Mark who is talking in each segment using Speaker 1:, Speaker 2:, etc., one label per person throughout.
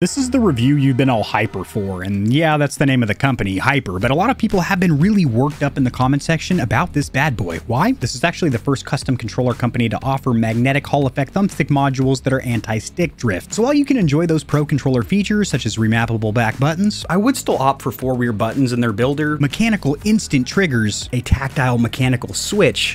Speaker 1: This is the review you've been all hyper for, and yeah, that's the name of the company, Hyper, but a lot of people have been really worked up in the comment section about this bad boy. Why? This is actually the first custom controller company to offer magnetic Hall effect thumbstick modules that are anti-stick drift. So while you can enjoy those pro controller features, such as remappable back buttons, I would still opt for four rear buttons in their builder, mechanical instant triggers, a tactile mechanical switch,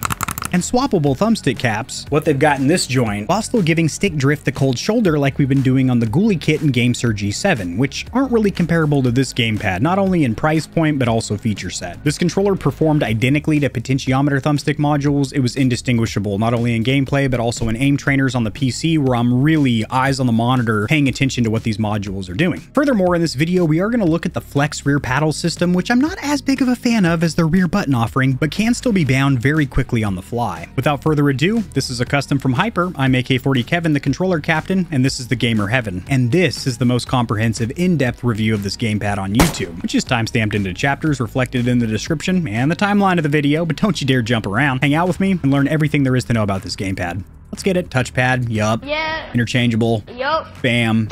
Speaker 1: and swappable thumbstick caps, what they've got in this joint, while still giving stick drift the cold shoulder like we've been doing on the GuliKit and GameSir G7, which aren't really comparable to this gamepad, not only in price point but also feature set. This controller performed identically to potentiometer thumbstick modules, it was indistinguishable not only in gameplay but also in aim trainers on the PC where I'm really eyes on the monitor paying attention to what these modules are doing. Furthermore, in this video we are going to look at the Flex rear paddle system, which I'm not as big of a fan of as the rear button offering, but can still be bound very quickly on the fly fly. Without further ado, this is a custom from Hyper. I'm AK40 Kevin, the controller captain, and this is the Gamer Heaven. And this is the most comprehensive, in-depth review of this gamepad on YouTube, which is timestamped into chapters reflected in the description and the timeline of the video, but don't you dare jump around. Hang out with me and learn everything there is to know about this gamepad. Let's get it. Touchpad, yup.
Speaker 2: Yeah.
Speaker 1: Interchangeable.
Speaker 2: Yup.
Speaker 1: Bam.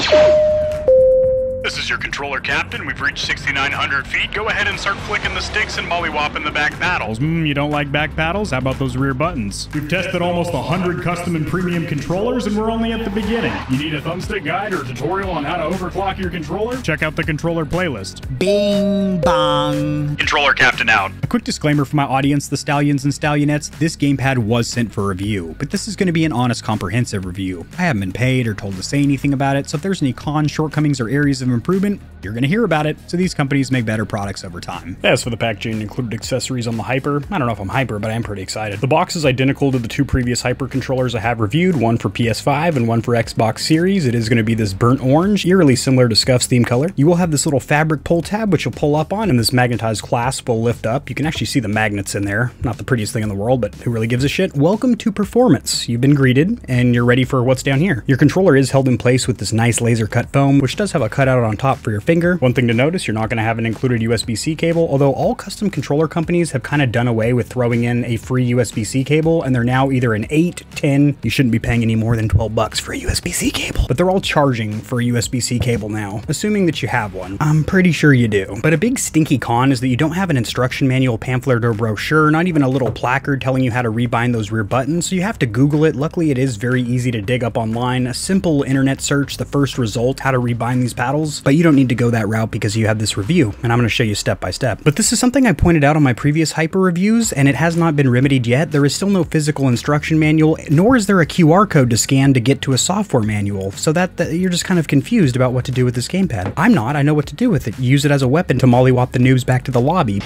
Speaker 3: This is your controller captain. We've reached 6,900 feet. Go ahead and start flicking the sticks and mollywopping the back paddles.
Speaker 1: Mm, you don't like back paddles? How about those rear buttons?
Speaker 4: We've tested almost 100 custom and premium controllers, and we're only at the beginning. You need a thumbstick guide or tutorial on how to overclock your controller?
Speaker 1: Check out the controller playlist.
Speaker 5: Bing bong.
Speaker 3: Controller captain out.
Speaker 1: A quick disclaimer for my audience, the Stallions and Stallionettes, this gamepad was sent for review, but this is going to be an honest, comprehensive review. I haven't been paid or told to say anything about it, so if there's any cons, shortcomings, or areas of improvement, you're going to hear about it, so these companies make better products over time. As for the packaging included accessories on the Hyper, I don't know if I'm hyper, but I am pretty excited. The box is identical to the two previous Hyper controllers I have reviewed, one for PS5 and one for Xbox Series. It is going to be this burnt orange, eerily similar to Scuf's theme color. You will have this little fabric pull tab, which you'll pull up on, and this magnetized clasp will lift up. You can actually see the magnets in there. Not the prettiest thing in the world, but who really gives a shit? Welcome to performance. You've been greeted, and you're ready for what's down here. Your controller is held in place with this nice laser cut foam, which does have a cutout on top for your finger. One thing to notice, you're not going to have an included USB-C cable, although all custom controller companies have kind of done away with throwing in a free USB-C cable, and they're now either an 8, 10, you shouldn't be paying any more than 12 bucks for a USB-C cable. But they're all charging for a USB-C cable now, assuming that you have one. I'm pretty sure you do. But a big stinky con is that you don't have an instruction manual, pamphlet, or brochure, not even a little placard telling you how to rebind those rear buttons, so you have to Google it. Luckily, it is very easy to dig up online. A simple internet search, the first result, how to rebind these paddles, but you don't need to go that route because you have this review, and I'm going to show you step by step. But this is something I pointed out on my previous Hyper reviews, and it has not been remedied yet. There is still no physical instruction manual, nor is there a QR code to scan to get to a software manual, so that, that you're just kind of confused about what to do with this gamepad. I'm not, I know what to do with it. Use it as a weapon to mollywop the noobs back to the lobby.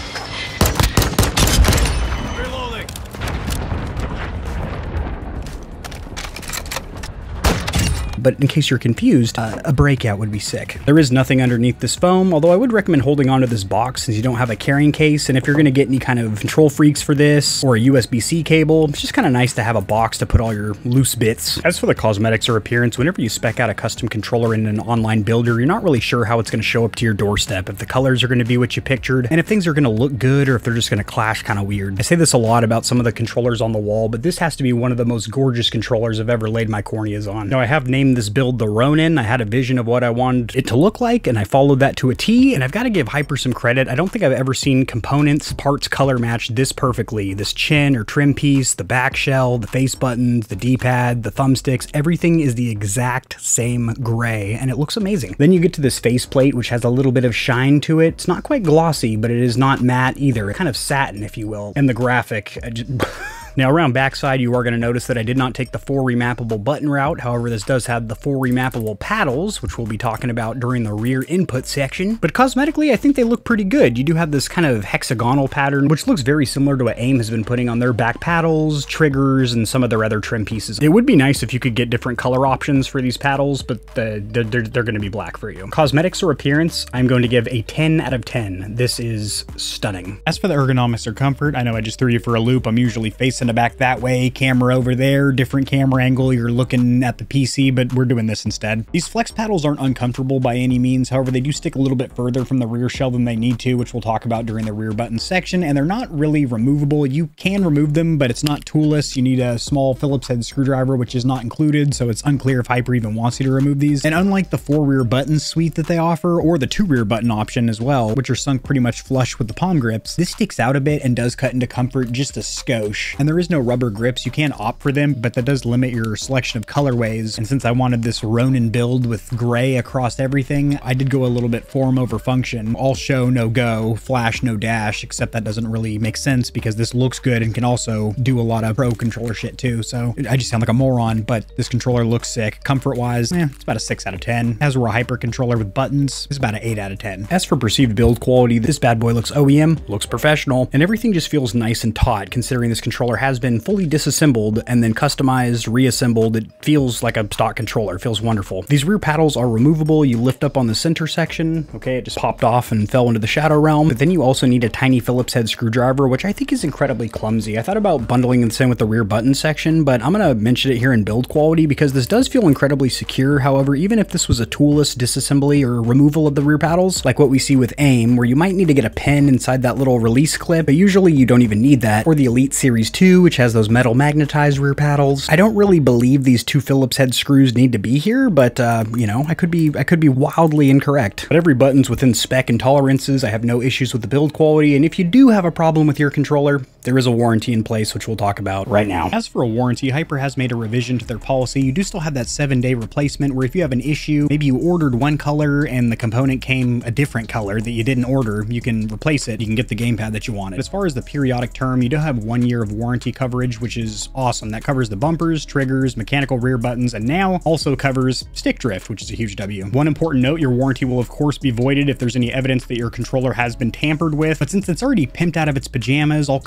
Speaker 1: But in case you're confused, uh, a breakout would be sick. There is nothing underneath this foam, although I would recommend holding onto this box since you don't have a carrying case, and if you're going to get any kind of KontrolFreeks for this, or a USB-C cable, it's just kind of nice to have a box to put all your loose bits. As for the cosmetics or appearance, whenever you spec out a custom controller in an online builder, you're not really sure how it's to show up to your doorstep, if the colors are to be what you pictured, and if things are to look good, or if they're just to clash kind of weird. I say this a lot about some of the controllers on the wall, but this has to be one of the most gorgeous controllers I've ever laid my corneas on. Now, I have named this build the Ronin. I had a vision of what I wanted it to look like, and I followed that to a T, and I've got to give Hyper some credit. I don't think I've ever seen components, parts, color match this perfectly. This chin or trim piece, the back shell, the face buttons, the D-pad, the thumbsticks, everything is the exact same gray, and it looks amazing. Then you get to this faceplate, which has a little bit of shine to it. It's not quite glossy, but it is not matte either. Kind of satin, if you will. And the graphic, uh, Now around backside, you are going to notice that I did not take the four remappable button route. However, this does have the four remappable paddles, which we'll be talking about during the rear input section. But cosmetically, I think they look pretty good. You do have this kind of hexagonal pattern, which looks very similar to what AIM has been putting on their back paddles, triggers, and some of their other trim pieces. It would be nice if you could get different color options for these paddles, but the, they're, they're going to be black for you. Cosmetics or appearance, I'm going to give a 10 out of 10. This is stunning. As for the ergonomics or comfort, I know I just threw you for a loop. I'm usually facing in the back that way, camera over there, different camera angle, you're looking at the PC, but we're doing this instead. These flex paddles aren't uncomfortable by any means, however, they do stick a little bit further from the rear shell than they need to, which we'll talk about during the rear button section, and they're not really removable. You can remove them, but it's not toolless. You need a small Phillips head screwdriver, which is not included, so it's unclear if Hyper even wants you to remove these. And unlike the four rear button suite that they offer, or the two rear button option as well, which are sunk pretty much flush with the palm grips, this sticks out a bit and does cut into comfort just a skosh. And there is no rubber grips. You can opt for them, but that does limit your selection of colorways. And since I wanted this Ronin build with gray across everything, I did go a little bit form over function. All show, no go, flash, no dash, except that doesn't really make sense because this looks good and can also do a lot of pro controller shit too. So I just sound like a moron, but this controller looks sick. Comfort wise, eh, it's about a 6 out of 10. As we're a hyper controller with buttons, it's about an 8 out of 10. As for perceived build quality, this bad boy looks OEM, looks professional, and everything just feels nice and taut considering this controller has been fully disassembled and then customized, reassembled. It feels like a stock controller. It feels wonderful. These rear paddles are removable. You lift up on the center section. Okay, it just popped off and fell into the shadow realm. But then you also need a tiny Phillips head screwdriver, which I think is incredibly clumsy. I thought about bundling this in with the rear button section, but I'm to mention it here in build quality because this does feel incredibly secure. However, even if this was a toolless disassembly or removal of the rear paddles, like what we see with AIM, where you might need to get a pin inside that little release clip, but usually you don't even need that, or the Elite Series 2, which has those metal magnetized rear paddles. I don't really believe these two Phillips head screws need to be here, but uh, you know, I could be I could be wildly incorrect. But every button's within spec and tolerances. I have no issues with the build quality, and if you do have a problem with your controller, there is a warranty in place, which we'll talk about right now. As for a warranty, Hyper has made a revision to their policy. You do still have that seven day replacement where if you have an issue, maybe you ordered one color and the component came a different color that you didn't order, you can replace it. You can get the gamepad that you wanted. As far as the periodic term, you do have one year of warranty coverage, which is awesome. That covers the bumpers, triggers, mechanical rear buttons, and now also covers stick drift, which is a huge W. One important note, your warranty will of course be voided if there's any evidence that your controller has been tampered with, but since it's already pimped out of its pajamas, all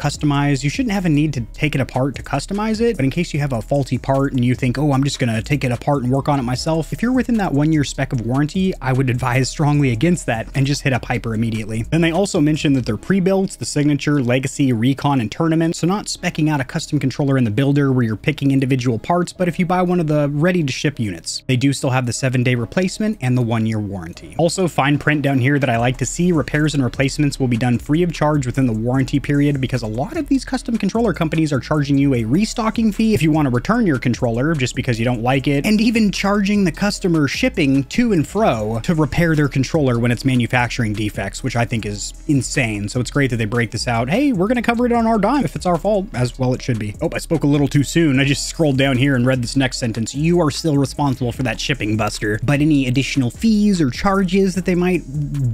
Speaker 1: you shouldn't have a need to take it apart to customize it, but in case you have a faulty part and you think, oh, I'm just gonna take it apart and work on it myself, if you're within that one year spec of warranty, I would advise strongly against that and just hit up Hyper immediately. Then they also mentioned that they're pre-builts, the Signature, Legacy, Recon, and Tournament, so not specking out a custom controller in the builder where you're picking individual parts, but if you buy one of the ready-to-ship units. They do still have the 7-day replacement and the 1-year warranty. Also, fine print down here that I like to see, repairs and replacements will be done free of charge within the warranty period because a lot of these custom controller companies are charging you a restocking fee if you want to return your controller just because you don't like it, and even charging the customer shipping to and fro to repair their controller when it's manufacturing defects, which I think is insane. So it's great that they break this out. Hey, we're going to cover it on our dime if it's our fault, as well it should be. Oh, I spoke a little too soon. I just scrolled down here and read this next sentence. You are still responsible for that shipping buster, but any additional fees or charges that they might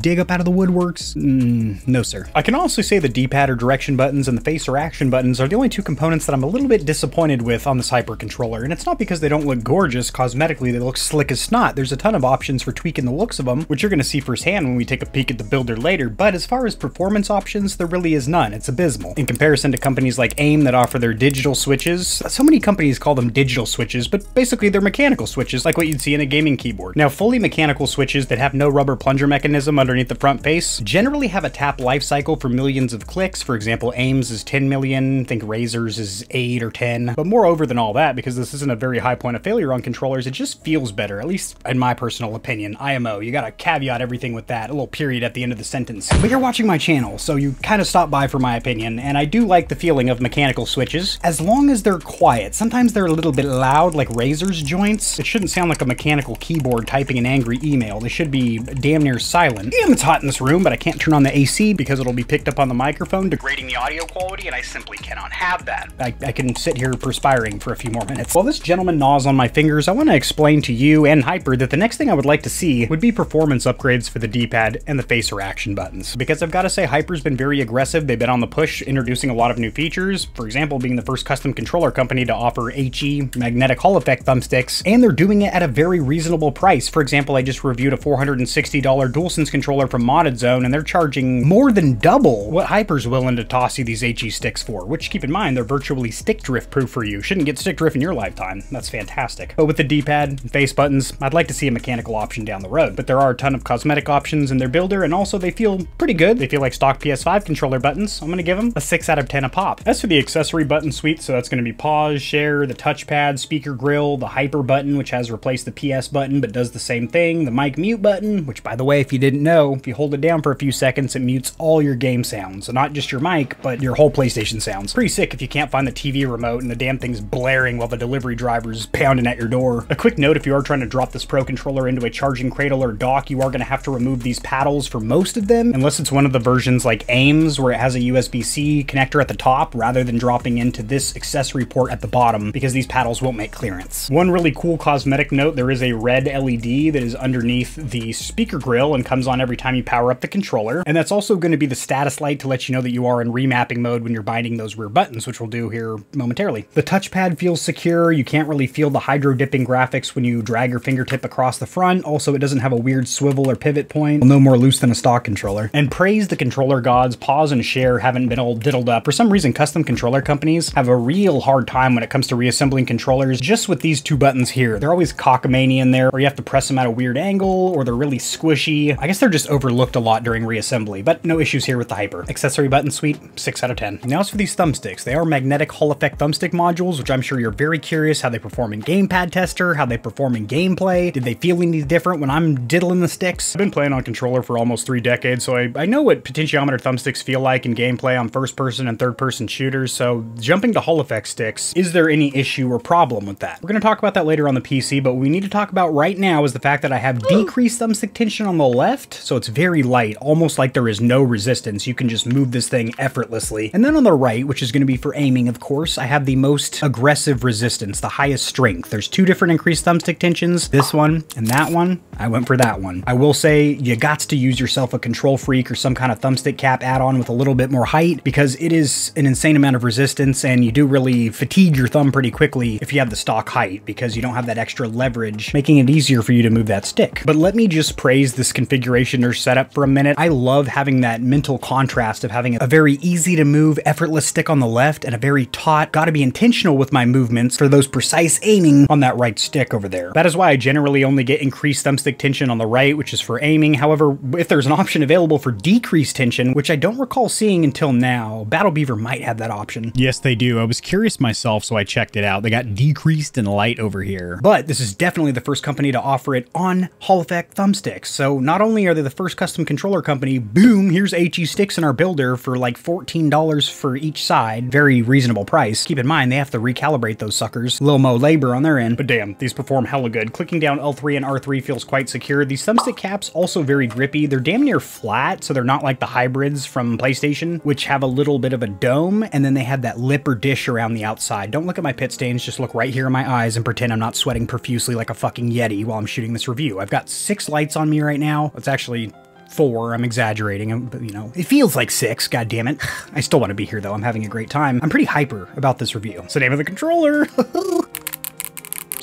Speaker 1: dig up out of the woodworks? Mm, no, sir. I can also say the D-pad or direction buttons and the face or action buttons are the only two components that I'm a little bit disappointed with on this Hyper controller, and it's not because they don't look gorgeous. Cosmetically, they look slick as snot. There's a ton of options for tweaking the looks of them, which you're going to see firsthand when we take a peek at the builder later, but as far as performance options, there really is none. It's abysmal. In comparison to companies like AIM that offer their digital switches, so many companies call them digital switches, but basically they're mechanical switches like what you'd see in a gaming keyboard. Now, fully mechanical switches that have no rubber plunger mechanism underneath the front face generally have a tap life cycle for millions of clicks. For example, AIM's is 10 million, I think Razer's is 8 or 10. But moreover than all that, because this isn't a very high point of failure on controllers, it just feels better, at least in my personal opinion. IMO, you gotta caveat everything with that, a little period at the end of the sentence. But you're watching my channel, so you kind of stop by for my opinion, and I do like the feeling of mechanical switches, as long as they're quiet. Sometimes they're a little bit loud, like Razer's joints. It shouldn't sound like a mechanical keyboard typing an angry email. They should be damn near silent. Damn, it's hot in this room, but I can't turn on the AC because it'll be picked up on the microphone, degrading the audio quality, and I simply cannot have that. I, I can sit here perspiring for a few more minutes. While this gentleman gnaws on my fingers, I want to explain to you and Hyper that the next thing I would like to see would be performance upgrades for the D-pad and the face or action buttons. Because I've got to say, Hyper's been very aggressive. They've been on the push, introducing a lot of new features. For example, being the first custom controller company to offer HE magnetic Hall effect thumbsticks, and they're doing it at a very reasonable price. For example, I just reviewed a $460 DualSense controller from Modded Zone, and they're charging more than double what Hyper's willing to toss you these HE sticks for, which keep in mind they're virtually stick drift proof for you. Shouldn't get stick drift in your lifetime. That's fantastic. But with the D-pad and face buttons, I'd like to see a mechanical option down the road. But there are a ton of cosmetic options in their builder, and also they feel pretty good. They feel like stock PS5 controller buttons. I'm gonna give them a 6 out of 10 a pop. As for the accessory button suite, so that's gonna be pause, share, the touchpad, speaker grill, the hyper button, which has replaced the PS button but does the same thing, the mic mute button, which by the way, if you didn't know, if you hold it down for a few seconds, it mutes all your game sounds. So not just your mic, but your whole PlayStation sounds. Pretty sick if you can't find the TV remote and the damn thing's blaring while the delivery driver's pounding at your door. A quick note, if you are trying to drop this Pro controller into a charging cradle or dock, you are going to have to remove these paddles for most of them, unless it's one of the versions like AIMS, where it has a USB-C connector at the top, rather than dropping into this accessory port at the bottom, because these paddles won't make clearance. One really cool cosmetic note, there is a red LED that is underneath the speaker grill and comes on every time you power up the controller, and that's also going to be the status light to let you know that you are in remapping mode when you're binding those rear buttons, which we'll do here momentarily. The touchpad feels secure, you can't really feel the hydro dipping graphics when you drag your fingertip across the front, also it doesn't have a weird swivel or pivot point, no more loose than a stock controller. And praise the controller gods, pause and share haven't been all diddled up. For some reason, custom controller companies have a real hard time when it comes to reassembling controllers just with these two buttons here. They're always cockamamie in there, or you have to press them at a weird angle, or they're really squishy. I guess they're just overlooked a lot during reassembly, but no issues here with the Hyper. Accessory button suite, 6 out of 10. Now as for these thumbsticks, they are magnetic Hall effect thumbstick modules, which I'm sure you're very curious how they perform in Gamepad Tester, how they perform in gameplay. Did they feel any different when I'm diddling the sticks? I've been playing on controller for almost three decades, so I, I know what potentiometer thumbsticks feel like in gameplay on first person and third person shooters, so jumping to Hall effect sticks, is there any issue or problem with that? We're going to talk about that later on the PC, but what we need to talk about right now is the fact that I have decreased thumbstick tension on the left, so it's very light, almost like there is no resistance. You can just move this thing effortlessly. And then on the right, which is going to be for aiming, of course, I have the most aggressive resistance, the highest strength. There's two different increased thumbstick tensions, this one and that one. I went for that one. I will say you got to use yourself a KontrolFreek or some kind of thumbstick cap add-on with a little bit more height because it is an insane amount of resistance and you do really fatigue your thumb pretty quickly if you have the stock height because you don't have that extra leverage, making it easier for you to move that stick. But let me just praise this configuration or setup for a minute. I love having that mental contrast of having a very easy to move, effortless stick on the left and a very taut, gotta be intentional with my movements for those precise aiming on that right stick over there. That is why I generally only get increased thumbstick tension on the right, which is for aiming. However, if there's an option available for decreased tension, which I don't recall seeing until now, Battle Beaver might have that option.
Speaker 2: Yes, they do. I was curious myself, so I checked it out. They got decreased and light over here.
Speaker 1: But this is definitely the first company to offer it on Hall Effect thumbsticks. So not only are they the first custom controller company, boom, here's HE sticks in our builder for like $14 for each side. Very reasonable price. Keep in mind, they have to recalibrate those suckers. Little mo labor on their end. But damn, these perform hella good. Clicking down L3 and R3 feels quite secure. These thumbstick caps also very grippy. They're damn near flat, so they're not like the hybrids from PlayStation, which have a little bit of a dome, and then they have that lip or dish around the outside. Don't look at my pit stains, just look right here in my eyes and pretend I'm not sweating profusely like a fucking Yeti while I'm shooting this review. I've got six lights on me right now. It's actually four. I'm exaggerating, um, but you know, it feels like six. God damn it. I still want to be here though. I'm having a great time. I'm pretty hyper about this review. It's the name of the controller.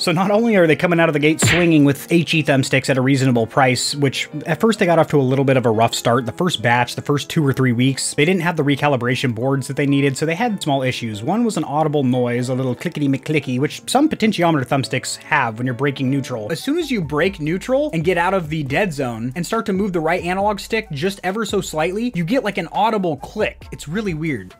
Speaker 1: So not only are they coming out of the gate swinging with HE thumbsticks at a reasonable price, which at first they got off to a little bit of a rough start. The first batch, the first two or three weeks, they didn't have the recalibration boards that they needed, so they had small issues. One was an audible noise, a little clickety McClicky, which some potentiometer thumbsticks have when you're breaking neutral. As soon as you break neutral and get out of the dead zone and start to move the right analog stick just ever so slightly, you get like an audible click. It's really weird.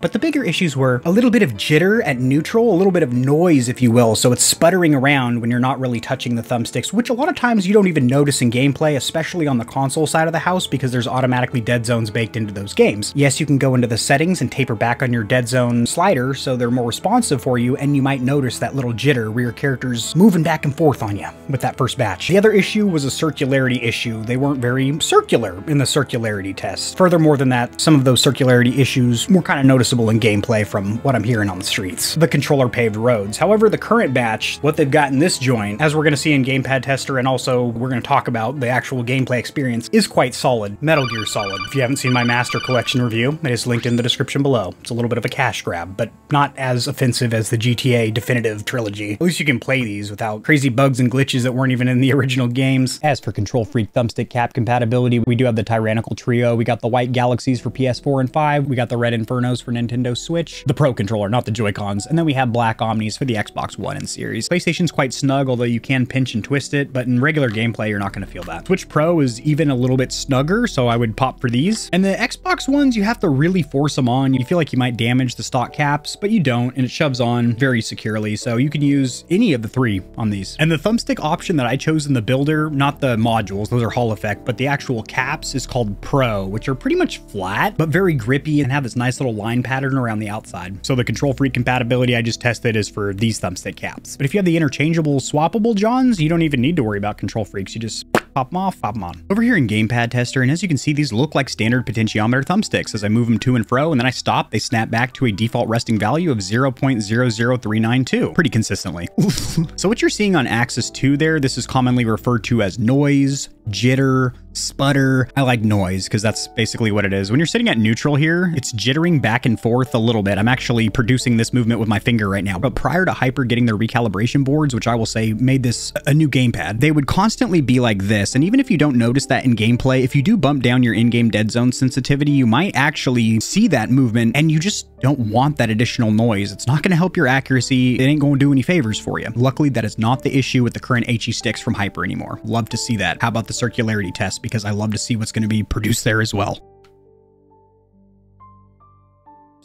Speaker 1: But the bigger issues were a little bit of jitter at neutral, a little bit of noise, if you will, so it's sputtering around when you're not really touching the thumbsticks, which a lot of times you don't even notice in gameplay, especially on the console side of the house, because there's automatically dead zones baked into those games. Yes, you can go into the settings and taper back on your dead zone slider so they're more responsive for you, and you might notice that little jitter where your character's moving back and forth on you with that first batch. The other issue was a circularity issue. They weren't very circular in the circularity test. Furthermore than that, some of those circularity issues were kind of noticeable noticeable in gameplay from what I'm hearing on the streets. The controller paved roads. However, the current batch, what they've got in this joint, as we're going to see in Gamepad Tester, and also we're going to talk about the actual gameplay experience, is quite solid. Metal Gear solid. If you haven't seen my Master Collection review, it is linked in the description below. It's a little bit of a cash grab, but not as offensive as the GTA Definitive Trilogy. At least you can play these without crazy bugs and glitches that weren't even in the original games. As for KontrolFreek thumbstick cap compatibility, we do have the Tyrannical Trio, we got the White Galaxies for PS4 and 5, we got the Red Infernos for Nintendo Switch, the Pro Controller, not the Joy-Cons, and then we have Black Omnis for the Xbox One and series. PlayStation's quite snug, although you can pinch and twist it, but in regular gameplay, you're not going to feel that. Switch Pro is even a little bit snugger, so I would pop for these. And the Xbox ones, you have to really force them on. You feel like you might damage the stock caps, but you don't, and it shoves on very securely, so you can use any of the three on these. And the thumbstick option that I chose in the builder, not the modules, those are Hall effect, but the actual caps is called Pro, which are pretty much flat, but very grippy and have this nice little line pattern around the outside. So the KontrolFreek compatibility I just tested is for these thumbstick caps. But if you have the interchangeable swappable Johns, you don't even need to worry about KontrolFreeks. You just pop them off, pop them on. Over here in Gamepad Tester, and as you can see, these look like standard potentiometer thumbsticks. As I move them to and fro, and then I stop, they snap back to a default resting value of 0.00392, pretty consistently. so what you're seeing on axis 2 there, this is commonly referred to as noise, jitter, sputter. I like noise because that's basically what it is. When you're sitting at neutral here, it's jittering back and forth a little bit. I'm actually producing this movement with my finger right now. But prior to Hyper getting their recalibration boards, which I will say made this a new gamepad, they would constantly be like this. And even if you don't notice that in gameplay, if you do bump down your in-game dead zone sensitivity, you might actually see that movement and you just don't want that additional noise. It's not going to help your accuracy. It ain't going to do any favors for you. Luckily, that is not the issue with the current HE sticks from Hyper anymore. Love to see that. How about the circularity test? Because I love to see what's going to be produced there as well.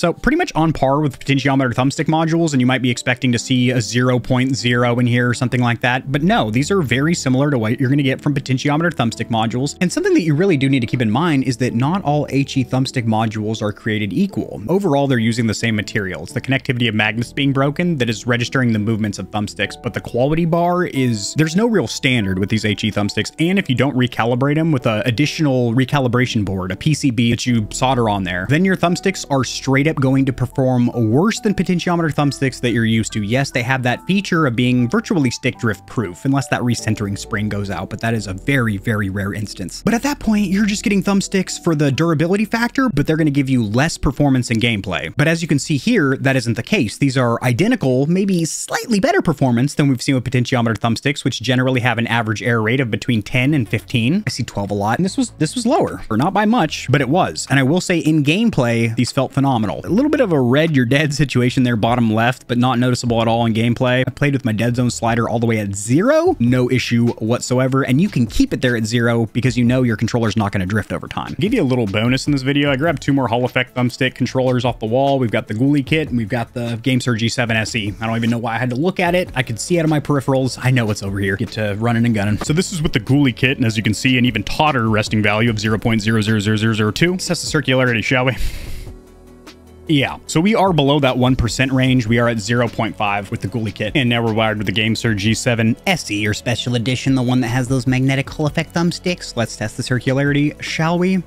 Speaker 1: So pretty much on par with potentiometer thumbstick modules, and you might be expecting to see a 0.0 in here or something like that. But no, these are very similar to what you're going to get from potentiometer thumbstick modules. And something that you really do need to keep in mind is that not all HE thumbstick modules are created equal. Overall, they're using the same materials. The connectivity of magnets being broken that is registering the movements of thumbsticks, but the quality bar is, there's no real standard with these HE thumbsticks. And if you don't recalibrate them with an additional recalibration board, a PCB that you solder on there, then your thumbsticks are straight up up going to perform worse than potentiometer thumbsticks that you're used to. Yes, they have that feature of being virtually stick drift proof, unless that recentering spring goes out, but that is a very, very rare instance. But at that point, you're just getting thumbsticks for the durability factor, but they're going to give you less performance in gameplay. But as you can see here, that isn't the case. These are identical, maybe slightly better performance than we've seen with potentiometer thumbsticks, which generally have an average error rate of between 10 and 15. I see 12 a lot, and this was this was lower, or not by much, but it was. And I will say in gameplay, these felt phenomenal a little bit of a red you're dead situation there bottom left, but not noticeable at all in gameplay. I played with my dead zone slider all the way at zero, no issue whatsoever, and you can keep it there at zero because you know your controller's not going to drift over time. I'll give you a little bonus in this video. I grabbed two more Hall Effect thumbstick controllers off the wall. We've got the GuliKit and we've got the GameSir G7 SE. I don't even know why I had to look at it. I could see out of my peripherals. I know what's over here. Get to running and gunning.
Speaker 4: So this is with the GuliKit, and as you can see, an even tauter resting value of 0.00002. Let's test the circularity, shall we? Yeah, so we are below that 1% range. We are at 0.5 with the GuliKit. And now we're wired with the GameSir G7 SE, or Special Edition, the one that has those magnetic Hall effect thumbsticks. Let's test the circularity, shall we?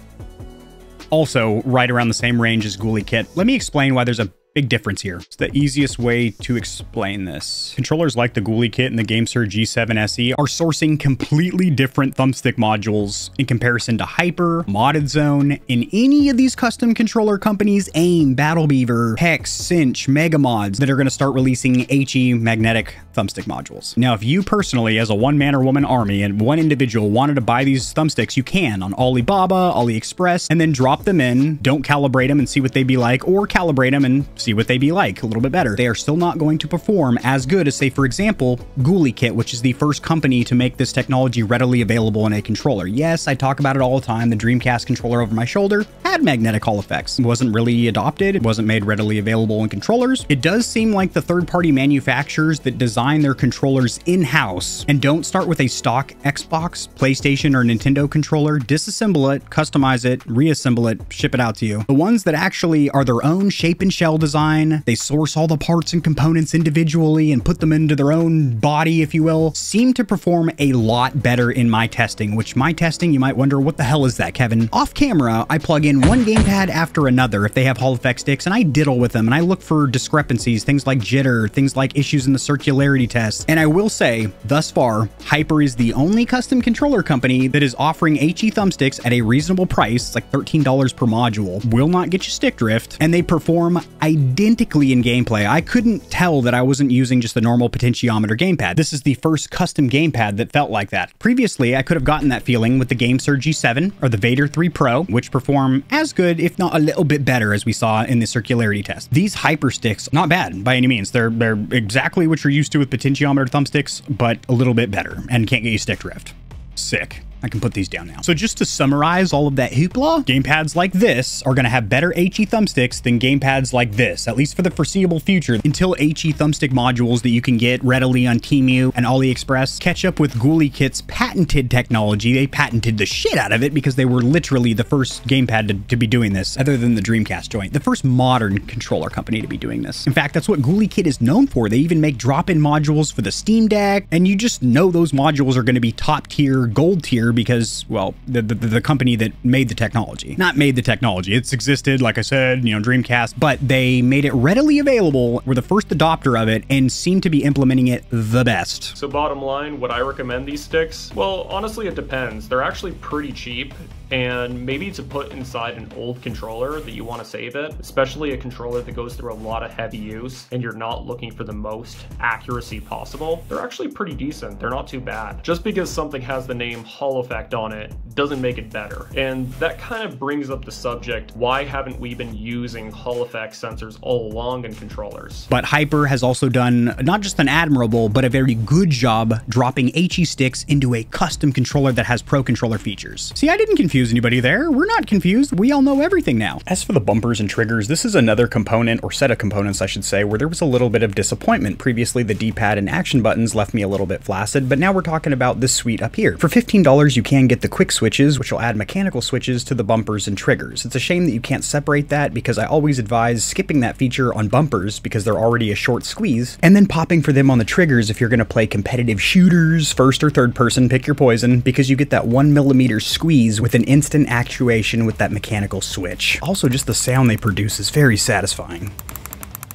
Speaker 4: Also, right around the same range as GuliKit. Let me explain why there's a Big difference here. It's the easiest way to explain this. Controllers like the GuliKit and the GameSir G7 SE are sourcing completely different thumbstick modules in comparison to Hyper, Modded Zone, and any of these custom controller companies, AIM, Battle Beaver, Hex, Cinch, Mega Mods, that are going to start releasing HE magnetic thumbstick modules. Now, if you personally, as a one-man or woman army and one individual wanted to buy these thumbsticks, you can on Alibaba, AliExpress, and then drop them in, don't calibrate them and see what they'd be like, or calibrate them and see what they be like a little bit better. They are still not going to perform as good as, say, for example, GuliKit, which is the first company to make this technology readily available in a controller. Yes, I talk about it all the time. The Dreamcast controller over my shoulder had magnetic Hall effects. It wasn't really adopted. It wasn't made readily available in controllers. It does seem like the third-party manufacturers that design their controllers in-house and don't start with a stock Xbox, PlayStation, or Nintendo controller, disassemble it, customize it, reassemble it, ship it out to you. The ones that actually are their own shape and shell design
Speaker 6: design. They source all the parts and components individually and put them into their own body, if you will, seem to perform a lot better in my testing, which my testing, you might wonder, what the hell is that, Kevin? Off camera, I plug in one gamepad after another if they have Hall effect sticks, and I diddle with them, and I look for discrepancies, things like jitter, things like issues in the circularity test. And I will say, thus far, Hyper is the only custom controller company that is offering HE thumbsticks at a reasonable price, like $13 per module, will not get you stick drift, and they perform identically in gameplay. I couldn't tell that I wasn't using just the normal potentiometer gamepad. This is the first custom gamepad that felt like that. Previously, I could have gotten that feeling with the GameSir G7 or the Vader 3 Pro, which perform as good, if not a little bit better, as we saw in the circularity test. These hyper sticks, not bad by any means. They're, they're exactly what you're used to with potentiometer thumbsticks, but a little bit better and can't get you stick drift. Sick. I can put these down now. So just to summarize all of that hoopla, gamepads like this are going to have better HE thumbsticks than gamepads like this, at least for the foreseeable future, until HE thumbstick modules that you can get readily on Temu and AliExpress catch up with GuliKit's patented technology. They patented the shit out of it because they were literally the first gamepad to, to be doing this, other than the Dreamcast joint, the first modern controller company to be doing this. In fact, that's what GuliKit is known for. They even make drop-in modules for the Steam Deck, and you just know those modules are going to be top tier, gold tier because, well, the, the, the company that made the technology. Not made the technology. It's existed, like I said, you know, Dreamcast, but they made it readily available, were the first adopter of it, and seem to be implementing it the best.
Speaker 7: So bottom line, would I recommend these sticks? Well, honestly, it depends. They're actually pretty cheap and maybe to put inside an old controller that you want to save it, especially a controller that goes through a lot of heavy use and you're not looking for the most accuracy possible, they're actually pretty decent. They're not too bad. Just because something has the name Hall Effect on it doesn't make it better. And that kind of brings up the subject, why haven't we been using Hall Effect sensors all along in controllers?
Speaker 6: But Hyper has also done not just an admirable, but a very good job dropping HE sticks into a custom controller that has Pro Controller features. See, I didn't confuse anybody there. We're not confused. We all know everything now.
Speaker 1: As for the bumpers and triggers, this is another component, or set of components I should say, where there was a little bit of disappointment. Previously, the D-pad and action buttons left me a little bit flaccid, but now we're talking about this suite up here. For $15, you can get the quick switches, which will add mechanical switches to the bumpers and triggers. It's a shame that you can't separate that because I always advise skipping that feature on bumpers because they're already a short squeeze, and then popping for them on the triggers if you're going to play competitive shooters, first or third person, pick your poison, because you get that one millimeter squeeze with an instant actuation with that mechanical switch. Also, just the sound they produce is very satisfying.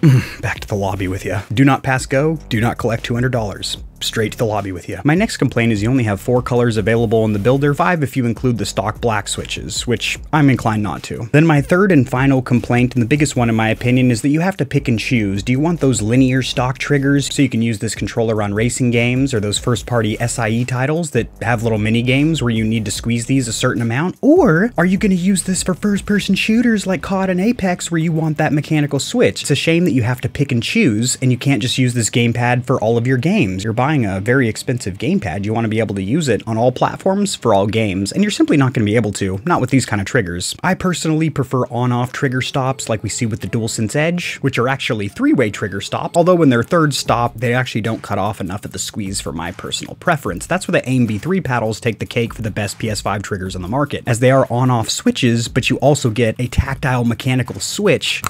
Speaker 1: Mm, back to the lobby with you. Do not pass go, do not collect $200 straight to the lobby with you. My next complaint is you only have four colors available in the builder, five if you include the stock black switches, which I'm inclined not to. Then my third and final complaint, and the biggest one in my opinion, is that you have to pick and choose. Do you want those linear stock triggers so you can use this controller on racing games or those first party SIE titles that have little mini games where you need to squeeze these a certain amount? Or are you going to use this for first person shooters like COD and Apex where you want that mechanical switch? It's a shame that you have to pick and choose and you can't just use this gamepad for all of your games. You're buying buying a very expensive gamepad, you want to be able to use it on all platforms for all games, and you're simply not going to be able to, not with these kind of triggers. I personally prefer on-off trigger stops like we see with the DualSense Edge, which are actually three-way trigger stops, although when they're third stop, they actually don't cut off enough of the squeeze for my personal preference. That's where the AIM V3 paddles take the cake for the best PS5 triggers on the market, as they are on-off switches, but you also get a tactile mechanical switch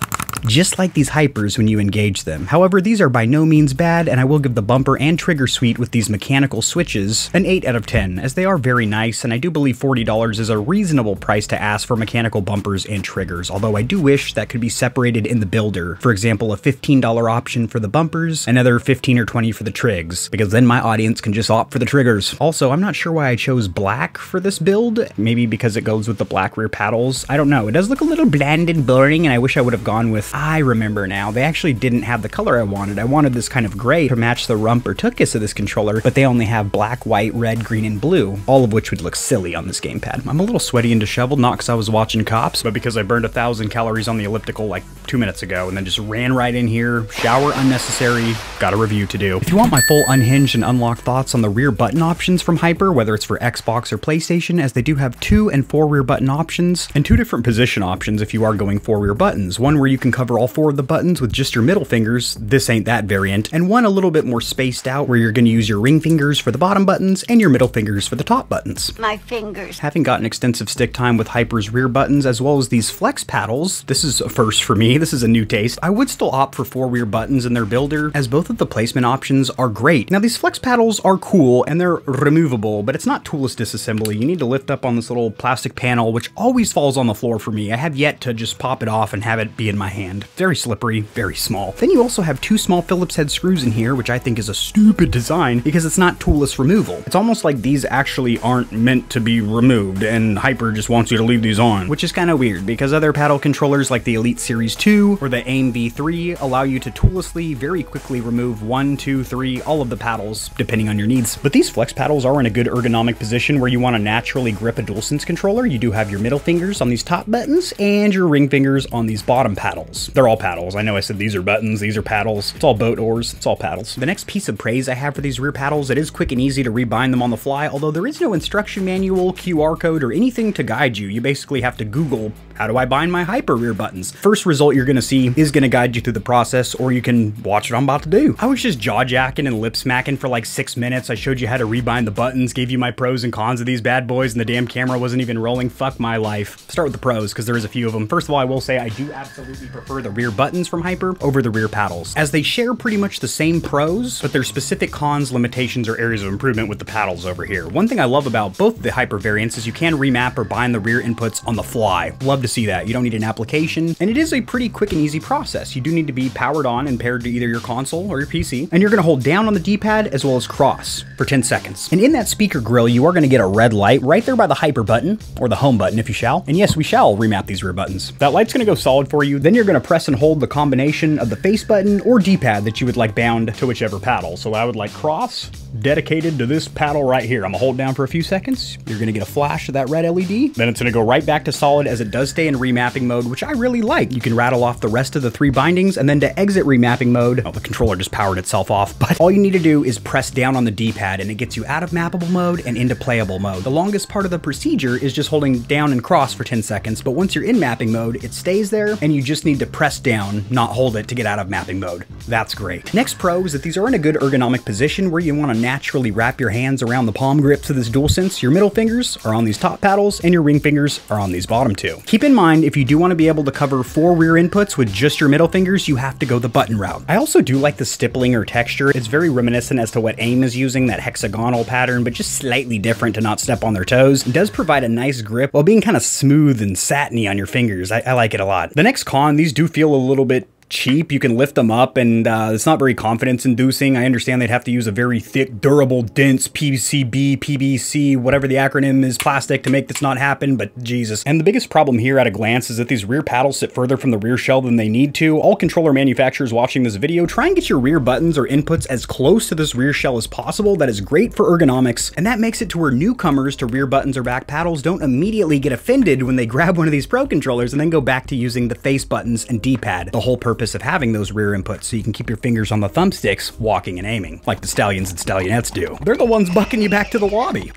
Speaker 1: just like these hypers when you engage them. However, these are by no means bad, and I will give the bumper and trigger suite with these mechanical switches an 8 out of 10, as they are very nice, and I do believe $40 is a reasonable price to ask for mechanical bumpers and triggers, although I do wish that could be separated in the builder. For example, a $15 option for the bumpers, another 15 or 20 for the trigs, because then my audience can just opt for the triggers. Also, I'm not sure why I chose black for this build, maybe because it goes with the black rear paddles. I don't know, it does look a little bland and boring, and I wish I would have gone with I remember now. They actually didn't have the color I wanted. I wanted this kind of gray to match the rump or tuchus this controller, but they only have black, white, red, green, and blue, all of which would look silly on this gamepad. I'm a little sweaty and disheveled, not because I was watching Cops, but because I burned a thousand calories on the elliptical like two minutes ago and then just ran right in here, shower unnecessary, got a review to do. If you want my full unhinged and unlocked thoughts on the rear button options from Hyper, whether it's for Xbox or PlayStation, as they do have two and four rear button options, and two different position options if you are going four rear buttons, one where you can cover all four of the buttons with just your middle fingers, this ain't that variant, and one a little bit more spaced out where you're going to use your ring fingers for the bottom buttons and your middle fingers for the top buttons.
Speaker 8: My fingers.
Speaker 1: Having gotten extensive stick time with Hyper's rear buttons as well as these flex paddles, this is a first for me, this is a new taste, I would still opt for four rear buttons in their builder as both of the placement options are great. Now these flex paddles are cool and they're removable, but it's not toolless disassembly. You need to lift up on this little plastic panel, which always falls on the floor for me. I have yet to just pop it off and have it be in my hand. Very slippery, very small. Then you also have two small Phillips head screws in here, which I think is a stupid design because it's not toolless removal. It's almost like these actually aren't meant to be removed and Hyper just wants you to leave these on, which is kind of weird because other paddle controllers like the Elite Series 2 or the AIM V3 allow you to toollessly very quickly remove one, two, three, all of the paddles depending on your needs. But these flex paddles are in a good ergonomic position where you want to naturally grip a DualSense controller. You do have your middle fingers on these top buttons and your ring fingers on these bottom paddles. They're all paddles. I know I said these are buttons, these are paddles. It's all boat oars, it's all paddles. The next piece of praise I have for these rear paddles, it is quick and easy to rebind them on the fly, although there is no instruction manual, QR code, or anything to guide you. You basically have to Google how do I bind my hyper rear buttons? First result you're gonna see is gonna guide you through the process, or you can watch what I'm about to do. I was just jaw jacking and lip smacking for like six minutes. I showed you how to rebind the buttons, gave you my pros and cons of these bad boys, and the damn camera wasn't even rolling. Fuck my life. Start with the pros, because there is a few of them. First of all, I will say I do absolutely prefer the rear buttons from Hyper over the rear paddles, as they share pretty much the same pros, but their specific cons, limitations, or areas of improvement with the paddles over here. One thing I love about both the Hyper variants is you can remap or bind the rear inputs on the fly. Love to see that. You don't need an application, and it is a pretty quick and easy process. You do need to be powered on and paired to either your console or your PC, and you're gonna hold down on the D-pad as well as cross for 10 seconds. And in that speaker grill, you are gonna get a red light right there by the hyper button, or the home button if you shall. And yes, we shall remap these rear buttons. That light's gonna go solid for you, then you're gonna press and hold the combination of the face button or D-pad that you would like bound to whichever paddle. So I would like cross, dedicated to this paddle right here. I'm gonna hold down for a few seconds. You're gonna get a flash of that red LED. Then it's gonna go right back to solid as it does stay in remapping mode, which I really like. You can rattle off the rest of the three bindings and then to exit remapping mode, oh, the controller just powered itself off, but all you need to do is press down on the D-pad and it gets you out of mappable mode and into playable mode. The longest part of the procedure is just holding down and cross for 10 seconds, but once you're in mapping mode, it stays there and you just need to press down, not hold it to get out of mapping mode. That's great. Next pro is that these are in a good ergonomic position where you want to naturally wrap your hands around the palm grips of this DualSense. Your middle fingers are on these top paddles and your ring fingers are on these bottom two. Keep in mind, if you do want to be able to cover four rear inputs with just your middle fingers, you have to go the button route. I also do like the stippling or texture. It's very reminiscent as to what AIM is using, that hexagonal pattern, but just slightly different to not step on their toes. It does provide a nice grip while being kind of smooth and satiny on your fingers. I, I like it a lot. The next con, these do feel a little bit cheap. You can lift them up, and uh, it's not very confidence inducing. I understand they'd have to use a very thick, durable, dense PCB, PVC, whatever the acronym is, plastic to make this not happen, but Jesus. And the biggest problem here at a glance is that these rear paddles sit further from the rear shell than they need to. All controller manufacturers watching this video, try and get your rear buttons or inputs as close to this rear shell as possible. That is great for ergonomics, and that makes it to where newcomers to rear buttons or back paddles don't immediately get offended when they grab one of these pro controllers and then go back to using the face buttons and D-pad. The whole purpose purpose of having those rear inputs so you can keep your fingers on the thumbsticks walking and aiming, like the stallions and stallionettes do. They're the ones bucking you back to the lobby.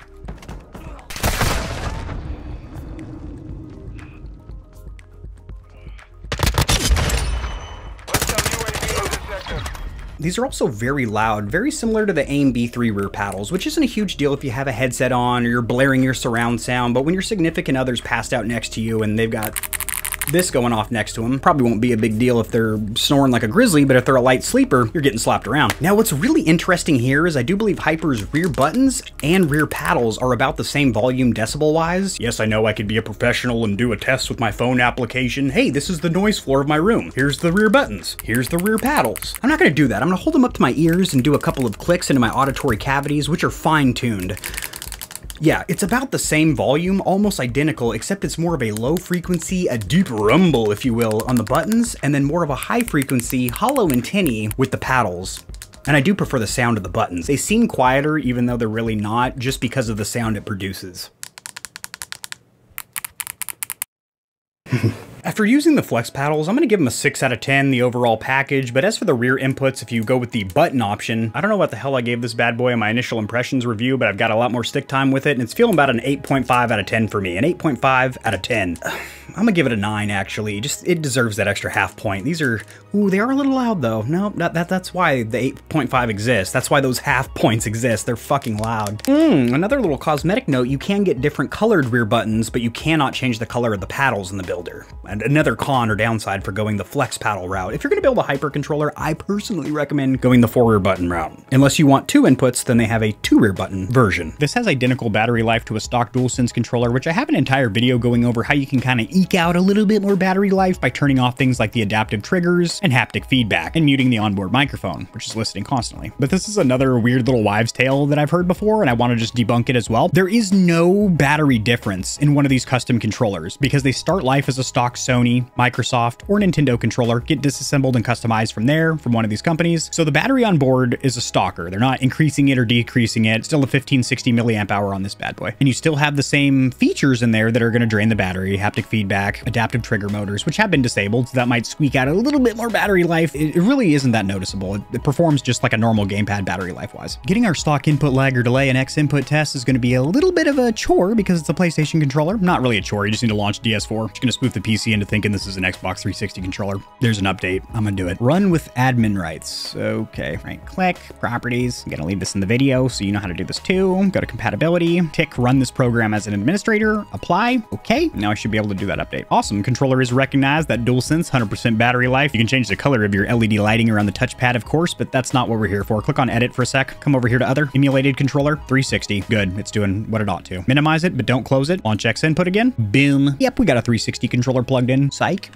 Speaker 1: These are also very loud, very similar to the AIM V3 rear paddles, which isn't a huge deal if you have a headset on or you're blaring your surround sound, but when your significant other's passed out next to you and they've got this going off next to them. Probably won't be a big deal if they're snoring like a grizzly, but if they're a light sleeper, you're getting slapped around. Now, what's really interesting here is I do believe Hyper's rear buttons and rear paddles are about the same volume decibel-wise. Yes, I know I could be a professional and do a test with my phone application. Hey, this is the noise floor of my room. Here's the rear buttons. Here's the rear paddles. I'm not gonna do that. I'm gonna hold them up to my ears and do a couple of clicks into my auditory cavities, which are fine-tuned. Yeah, it's about the same volume, almost identical, except it's more of a low frequency, a deep rumble, if you will, on the buttons, and then more of a high frequency, hollow and tinny with the paddles. And I do prefer the sound of the buttons. They seem quieter, even though they're really not, just because of the sound it produces. After using the flex paddles, I'm to give them a 6 out of 10, the overall package, but as for the rear inputs, if you go with the button option, I don't know what the hell I gave this bad boy in my initial impressions review, but I've got a lot more stick time with it, and it's feeling about an 8.5 out of 10 for me, an 8.5 out of 10.
Speaker 9: I'm gonna give it a nine actually. Just it deserves that extra half point. These are ooh, they are a little loud though. No, that, that that's why the 8.5 exists. That's why those half points exist. They're fucking loud. Hmm, another little cosmetic note, you can get different colored rear buttons, but you cannot change the color of the paddles in the builder. And another con or downside for going the flex paddle route. If you're gonna build a hyper controller, I personally recommend going the four rear button route. Unless you want two inputs, then they have a two rear button version.
Speaker 1: This has identical battery life to a stock DualSense controller, which I have an entire video going over how you can kind of eke out a little bit more battery life by turning off things like the adaptive triggers and haptic feedback and muting the onboard microphone, which is listening constantly. But this is another weird little wives tale that I've heard before, and I want to just debunk it as well. There is no battery difference in one of these custom controllers because they start life as a stock Sony, Microsoft, or Nintendo controller, get disassembled and customized from there from one of these companies. So the battery on board is a stalker. They're not increasing it or decreasing it. Still a 1560 milliamp hour on this bad boy. And you still have the same features in there that are going to drain the battery, haptic feedback, adaptive trigger motors, which have been disabled. So that might squeak out a little bit more battery life. It, really isn't that noticeable. It, it, performs just like a normal gamepad battery life wise. Getting our stock input lag or delay and X input test is going to be a little bit of a chore because it's a PlayStation controller. Not really a chore. You just need to launch DS4. Just going to spoof the PC into thinking this is an Xbox 360 controller. There's an update. I'm going to do it. Run with admin rights. Okay. Right click, properties. I'm going to leave this in the video so you know how to do this too. Go to compatibility, tick run this program as an administrator, apply. Okay. Now I should be able to do that update. Awesome. Controller is recognized that DualSense 100% battery life. You can change the color of your LED lighting around the touchpad, of course, but that's not what we're here for. Click on edit for a sec. Come over here to other emulated controller 360. Good. It's doing what it ought to. Minimize it, but don't close it. Launch X input again. Boom. Yep, we got a 360 controller plugged in. Psych.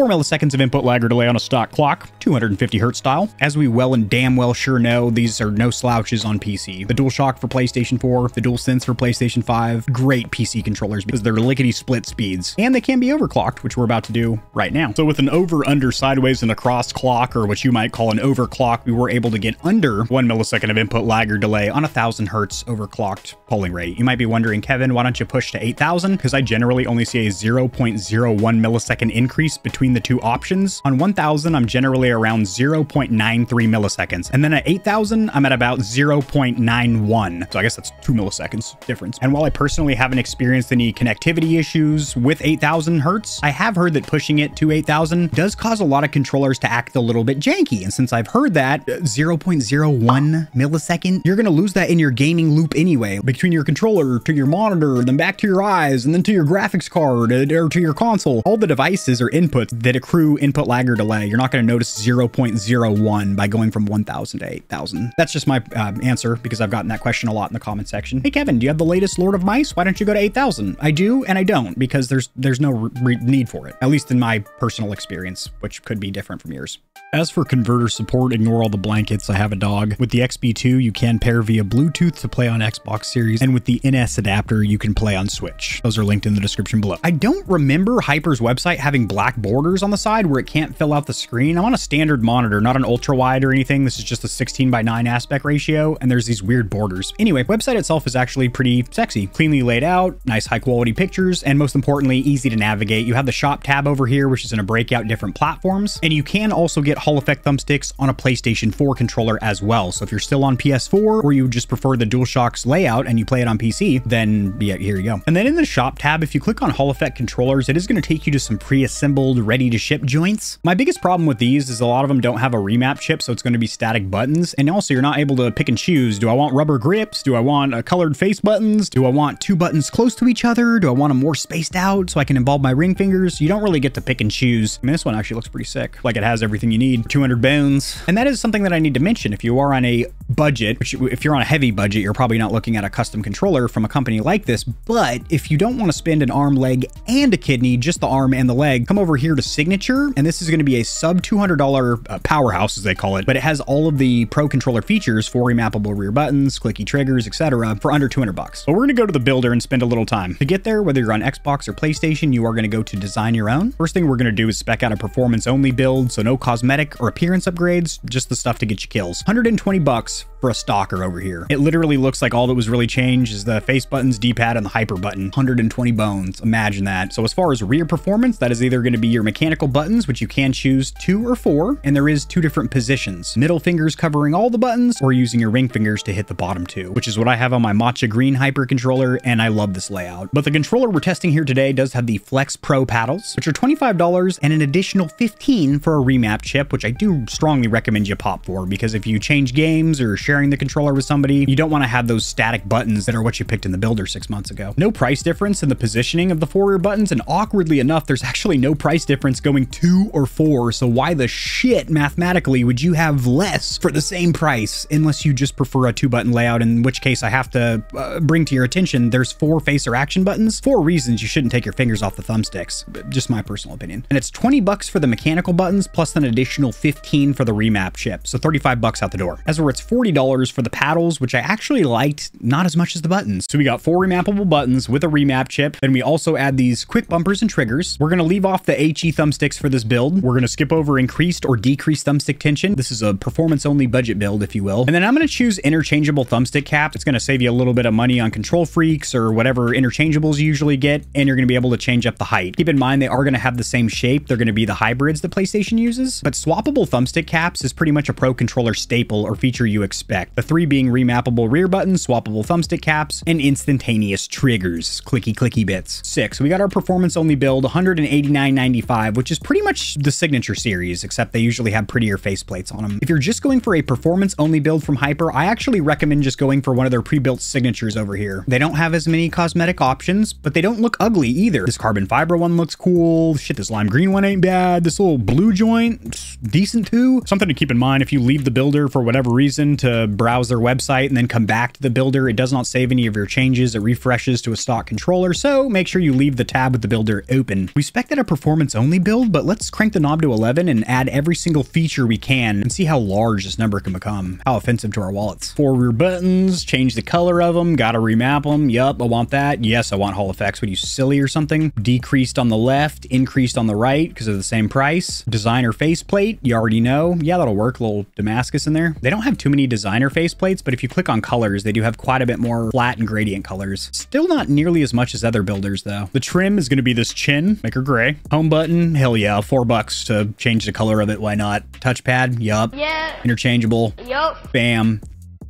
Speaker 1: 4 milliseconds of input lag or delay on a stock clock, 250 Hz style. As we well and damn well sure know, these are no slouches on PC. The DualShock for PlayStation 4, the DualSense for PlayStation 5, great PC controllers because they're lickety split speeds. And they can be overclocked, which we're about to do right now. So with an over, under, sideways, and across clock, or what you might call an overclock, we were able to get under 1 millisecond of input lag or delay on a 1000 Hz overclocked polling rate. You might be wondering, Kevin, why don't you push to 8000? Because I generally only see a 0.01 millisecond increase between between the two options. On 1000, I'm generally around 0.93 milliseconds. And then at 8000, I'm at about 0.91. So I guess that's two milliseconds difference. And while I personally haven't experienced any connectivity issues with 8000 hertz, I have heard that pushing it to 8000 does cause a lot of controllers to act a little bit janky. And since I've heard that 0.01 millisecond, you're going to lose that in your gaming loop anyway, between your controller to your monitor, then back to your eyes, and then to your graphics card uh, or to your console. All the devices or inputs that accrue input lag or delay. You're not going to notice 0.01 by going from 1000 to 8000. That's just my uh, answer because I've gotten that question a lot in the comment section. Hey Kevin, do you have the latest Lord of Mice? Why don't you go to 8000? I do and I don't because there's there's no need for it. At least in my personal experience, which could be different from yours. As for converter support, ignore all the blankets, I have a dog. With the XB2, you can pair via Bluetooth to play on Xbox Series, and with the NS adapter, you can play on Switch. Those are linked in the description below. I don't remember HYPR's website having black borders on the side where it can't fill out the screen. I'm on a standard monitor, not an ultra wide or anything. This is just a 16 by 9 aspect ratio, and there's these weird borders. Anyway, website itself is actually pretty sexy. Cleanly laid out, nice high quality pictures, and most importantly, easy to navigate. You have the shop tab over here, which is going to break out different platforms, and you can also get Hall Effect thumbsticks on a PlayStation 4 controller as well. So if you're still on PS4 or you just prefer the DualShock's layout and you play it on PC, then yeah, here you go. And then in the shop tab, if you click on Hall Effect controllers, it is going to take you to some pre-assembled, ready to ship joints. My biggest problem with these is a lot of them don't have a remap chip, so it's going to be static buttons. And also you're not able to pick and choose. Do I want rubber grips? Do I want a colored face buttons? Do I want two buttons close to each other? Do I want them more spaced out so I can involve my ring fingers? You don't really get to pick and choose. I mean, this one actually looks pretty sick. Like it has everything you need. 200 bones. And that is something that I need to mention. If you are on a budget, which if you're on a heavy budget, you're probably not looking at a custom controller from a company like this. But if you don't want to spend an arm, leg, and a kidney, just the arm and the leg, come over here to Signature. And this is going to be a sub $200 uh, powerhouse, as they call it. But it has all of the Pro Controller features for remappable rear buttons, clicky triggers, etc. for under 200 bucks. But we're going to go to the builder and spend a little time. To get there, whether you're on Xbox or PlayStation, you are going to go to design your own. First thing we're going to do is spec out a performance only build, so no cosmetic or appearance upgrades, just the stuff to get you kills. 120 bucks for a stalker over here. It literally looks like all that was really changed is the face buttons, D-pad, and the HYPR button. 120 bones. Imagine that. So as far as rear performance, that is either going to be your mechanical buttons, which you can choose two or four, and there is two different positions. Middle fingers covering all the buttons, or using your ring fingers to hit the bottom two, which is what I have on my Matcha Green HYPR controller, and I love this layout. But the controller we're testing here today does have the Flex Pro paddles, which are $25 and an additional 15 for a remap chip, which I do strongly recommend you pop for, because if you change games or sharing the controller with somebody, you don't want to have those static buttons that are what you picked in the builder six months ago. No price difference in the positioning of the four rear buttons, and awkwardly enough, there's actually no price difference going two or four, so why the shit mathematically would you have less for the same price unless you just prefer a two button layout, in which case I have to uh, bring to your attention there's four face or action buttons, four reasons you shouldn't take your fingers off the thumbsticks, just my personal opinion. And it's 20 bucks for the mechanical buttons plus an additional 15 for the remap chip, so 35 bucks out the door. As where it's $40 for the paddles, which I actually liked not as much as the buttons. So we got four remappable buttons with a remap chip. Then we also add these quick bumpers and triggers. We're going to leave off the HE thumbsticks for this build. We're going to skip over increased or decreased thumbstick tension. This is a performance only budget build, if you will. And then I'm going to choose interchangeable thumbstick caps. It's going to save you a little bit of money on KontrolFreeks or whatever interchangeables you usually get. And you're going to be able to change up the height. Keep in mind, they are going to have the same shape. They're going to be the hybrids that PlayStation uses. But swappable thumbstick caps is pretty much a pro controller staple or feature you expect. The three being remappable rear buttons, swappable thumbstick caps, and instantaneous triggers, clicky clicky bits. Six, we got our performance only build, 189.95, which is pretty much the signature series, except they usually have prettier faceplates on them. If you're just going for a performance only build from HYPR, I actually recommend just going for one of their pre-built signatures over here. They don't have as many cosmetic options, but they don't look ugly either. This carbon fiber one looks cool. Shit, this lime green one ain't bad. This little blue joint, decent too. Something to keep in mind if you leave the builder for whatever reason to browse their website and then come back to the builder, it does not save any of your changes. It refreshes to a stock controller, so make sure you leave the tab with the builder open. We spec that a performance only build, but let's crank the knob to 11 and add every single feature we can and see how large this number can become. How offensive to our wallets. Four rear buttons, change the color of them, gotta remap them. Yup, I want that. Yes, I want Hall effects. What you silly or something? Decreased on the left, increased on the right because of the same price. Designer faceplate, you already know. Yeah, that'll work. Little Damascus in there. They don't have too many designer faceplates, but if you click on colors, they do have quite a bit more flat and gradient colors. Still not nearly as much as other builders though. The trim is going to be this chin, make her gray. Home button, hell yeah, four bucks to change the color of it. Why not? Touchpad, yup.
Speaker 8: Yeah.
Speaker 1: Interchangeable.
Speaker 8: Yup.
Speaker 1: Bam.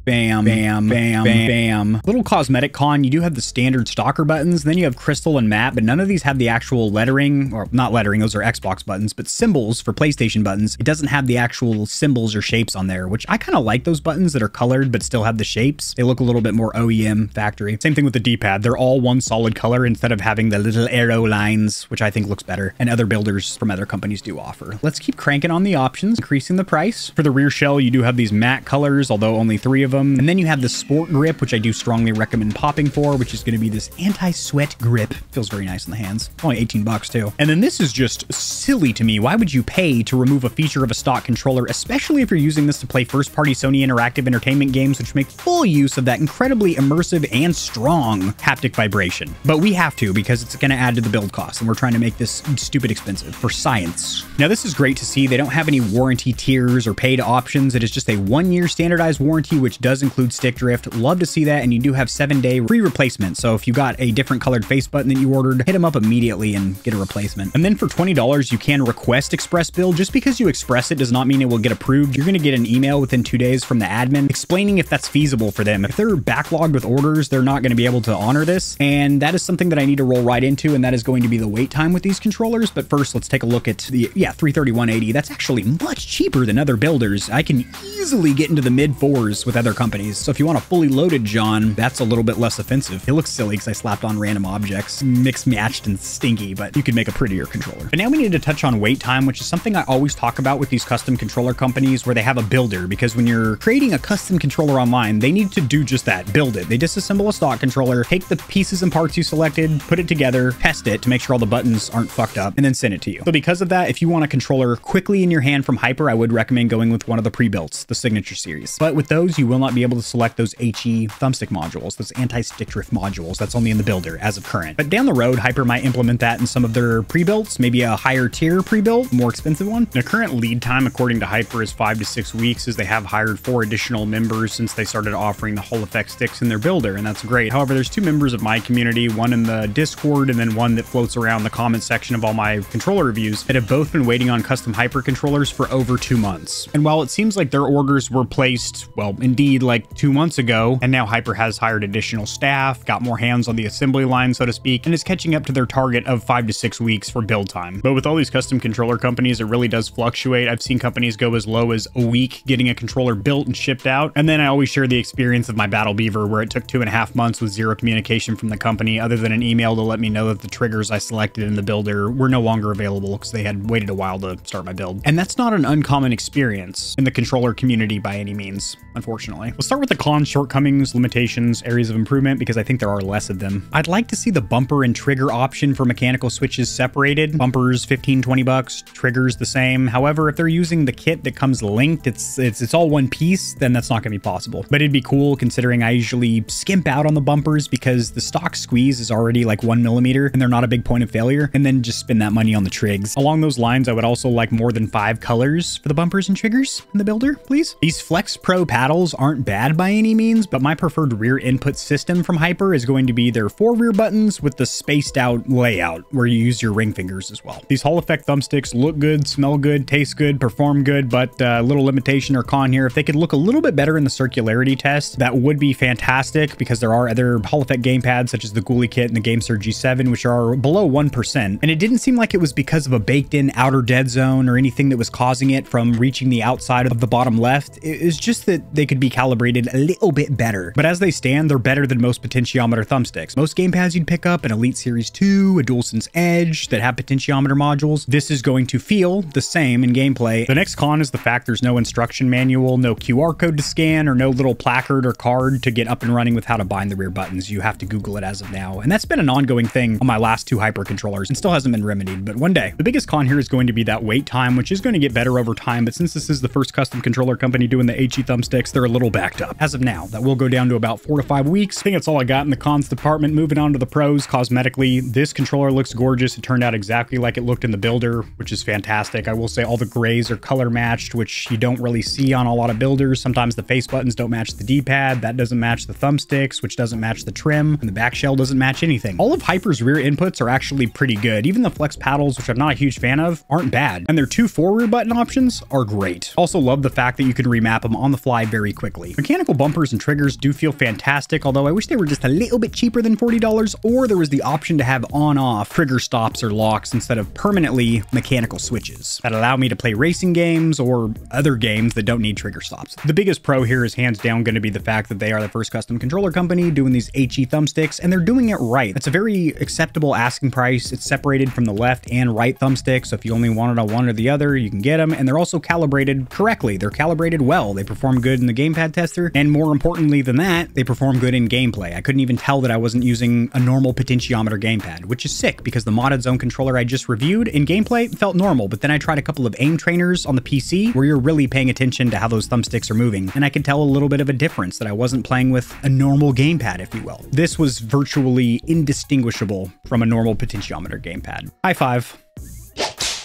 Speaker 1: Bam, bam, bam, bam, bam. Little cosmetic con, you do have the standard stalker buttons, then you have crystal and matte, but none of these have the actual lettering, or not lettering, those are Xbox buttons, but symbols for PlayStation buttons. It doesn't have the actual symbols or shapes on there, which I kind of like those buttons that are colored but still have the shapes. They look a little bit more OEM factory. Same thing with the D-pad. They're all one solid color instead of having the little arrow lines, which I think looks better, and other builders from other companies do offer. Let's keep cranking on the options, increasing the price. For the rear shell, you do have these matte colors, although only three of them. And then you have the sport grip, which I do strongly recommend popping for, which is going to be this anti-sweat grip. Feels very nice in the hands. Only 18 bucks too. And then this is just silly to me. Why would you pay to remove a feature of a stock controller, especially if you're using this to play first-party Sony Interactive Entertainment games, which make full use of that incredibly immersive and strong haptic vibration. But we have to because it's going to add to the build cost, and we're trying to make this stupid expensive for science. Now, this is great to see. They don't have any warranty tiers or paid options. It is just a one-year standardized warranty, which does include stick drift. Love to see that, and you do have seven-day free replacement. So if you got a different colored face button that you ordered, hit them up immediately and get a replacement. And then for $20, you can request express bill. Just because you express it does not mean it will get approved. You're going to get an email within two days from the admin explaining if that's feasible for them. If they're backlogged with orders, they're not going to be able to honor this. And that is something that I need to roll right into, and that is going to be the wait time with these controllers. But first, let's take a look at the, yeah, 33180. That's actually much cheaper than other builders. I can easily get into the mid fours with other companies. So if you want a fully loaded John, that's a little bit less offensive. It looks silly because I slapped on random objects, mixed, matched, and stinky, but you could make a prettier controller. But now we need to touch on wait time, which is something I always talk about with these custom controller companies where they have a builder, because when you're creating a custom controller online, they need to do just that, build it. They disassemble a stock controller, take the pieces and parts you selected, put it together, test it to make sure all the buttons aren't fucked up, and then send it to you. So because of that, if you want a controller quickly in your hand from HYPR, I would recommend going with one of the pre-builts, the Signature Series. But with those, you will not be able to select those HE thumbstick modules, those anti-stick drift modules. That's only in the builder as of current. But down the road, HYPR might implement that in some of their pre-builds, maybe a higher tier pre-build, more expensive one. The current lead time, according to HYPR, is five to six weeks as they have hired four additional members since they started offering the Hall Effect sticks in their builder, and that's great. However, there's two members of my community, one in the Discord and then one that floats around the comment section of all my controller reviews that have both been waiting on custom HYPR controllers for over two months. And while it seems like their orders were placed, well, indeed, like two months ago, and now HYPR has hired additional staff, got more hands on the assembly line, so to speak, and is catching up to their target of five to six weeks for build time. But with all these custom controller companies, it really does fluctuate. I've seen companies go as low as a week getting a controller built and shipped out. And then I always share the experience of my Battle Beaver where it took two and a half months with zero communication from the company other than an email to let me know that the triggers I selected in the builder were no longer available because they had waited a while to start my build. And that's not an uncommon experience in the controller community by any means, unfortunately. We'll start with the cons, shortcomings, limitations, areas of improvement because I think there are less of them. I'd like to see the bumper and trigger option for mechanical switches separated. Bumpers 15, 20 bucks, triggers the same. However, if they're using the kit that comes linked, it's it's it's all one piece, then that's not going to be possible. But it'd be cool considering I usually skimp out on the bumpers because the stock squeeze is already like one millimeter and they're not a big point of failure, and then just spend that money on the trigs. Along those lines, I would also like more than five colors for the bumpers and triggers in the builder, please. These Flex Pro paddles aren't bad by any means, but my preferred rear input system from HYPR is going to be their four rear buttons with the spaced out layout where you use your ring fingers as well. These Hall Effect thumbsticks look good, smell good, taste good, perform good, but a uh, little limitation or con here. If they could look a little bit better in the circularity test, that would be fantastic because there are other Hall Effect gamepads such as the GuliKit and the GameSir G7, which are below 1%. And it didn't seem like it was because of a baked in outer dead zone or anything that was causing it from reaching the outside of the bottom left. It was just that they could be calibrated a little bit better. But as they stand, they're better than most potentiometer thumbsticks. Most gamepads you'd pick up, an Elite Series 2, a DualSense Edge that have potentiometer modules, this is going to feel the same in gameplay. The next con is the fact there's no instruction manual, no QR code to scan, or no little placard or card to get up and running with how to bind the rear buttons. You have to Google it as of now. And that's been an ongoing thing on my last two HYPR controllers and still hasn't been remedied, but one day. The biggest con here is going to be that wait time, which is going to get better over time, but since this is the first custom controller company doing the HE thumbsticks, they're a little backed up. As of now, that will go down to about four to five weeks. I think that's all I got in the cons department. Moving on to the pros, cosmetically, this controller looks gorgeous. It turned out exactly like it looked in the builder, which is fantastic. I will say all the grays are color matched, which you don't really see on a lot of builders. Sometimes the face buttons don't match the D-pad. That doesn't match the thumbsticks, which doesn't match the trim, and the back shell doesn't match anything. All of HYPR's rear inputs are actually pretty good. Even the flex paddles, which I'm not a huge fan of, aren't bad. And their two four rear button options are great. Also love the fact that you can remap them on the fly very quickly. Mechanical bumpers and triggers do feel fantastic, although I wish they were just a little bit cheaper than $40, or there was the option to have on-off trigger stops or locks instead of permanently mechanical switches that allow me to play racing games or other games that don't need trigger stops. The biggest pro here is hands down going to be the fact that they are the first custom controller company doing these HE thumbsticks, and they're doing it right. It's a very acceptable asking price. It's separated from the left and right thumbstick, so if you only wanted on one or the other, you can get them, and they're also calibrated correctly. They're calibrated well. They perform good in the gamepad tester, and more importantly than that, they perform good in gameplay. I couldn't even tell that I wasn't using a normal potentiometer gamepad, which is sick because the modded zone controller I just reviewed in gameplay felt normal, but then I tried a couple of aim trainers on the PC where you're really paying attention to how those thumbsticks are moving, and I could tell a little bit of a difference that I wasn't playing with a normal gamepad, if you will. This was virtually indistinguishable from a normal potentiometer gamepad. High five.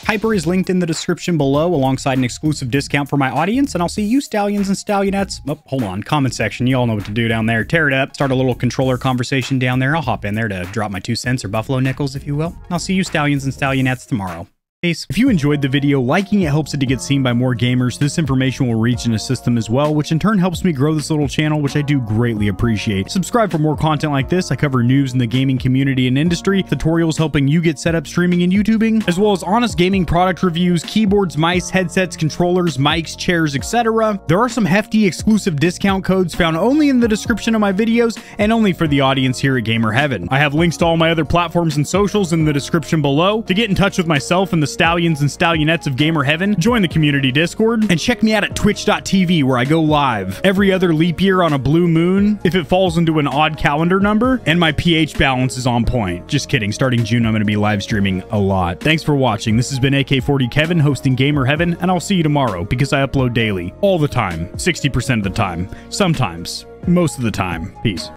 Speaker 1: HYPR is linked in the description below alongside an exclusive discount for my audience, and I'll see you stallions and stallionettes. Oh, hold on, comment section, you all know what to do down there. Tear it up, start a little controller conversation down there. I'll hop in there to drop my two cents or buffalo nickels, if you will. I'll see you stallions and stallionettes tomorrow. If you enjoyed the video, liking it helps it to get seen by more gamers. This information will reach and assist them as well, which in turn helps me grow this little channel, which I do greatly appreciate. Subscribe for more content like this. I cover news in the gaming community and industry, tutorials helping you get set up streaming and YouTubing, as well as honest gaming product reviews, keyboards, mice, headsets, controllers, mics, chairs, etc. There are some hefty exclusive discount codes found only in the description of my videos and only for the audience here at Gamer Heaven. I have links to all my other platforms and socials in the description below. To get in touch with myself and the stallions and stallionettes of Gamer Heaven, join the community Discord, and check me out at twitch.tv where I go live every other leap year on a blue moon if it falls into an odd calendar number, and my pH balance is on point. Just kidding. Starting June, I'm going to be live streaming a lot. Thanks for watching. This has been AK40 Kevin hosting Gamer Heaven, and I'll see you tomorrow because I upload daily, all the time, 60% of the time, sometimes, most of the time. Peace.